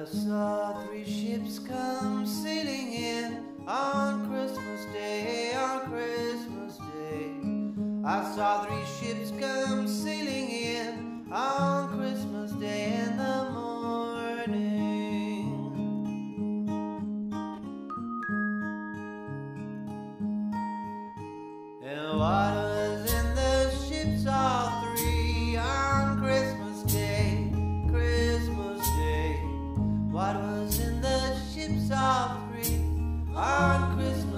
I saw three ships come sailing in on Christmas Day, on Christmas Day. I saw three ships come sailing in on Christmas Day in the morning. And what and the ships are three on Christmas.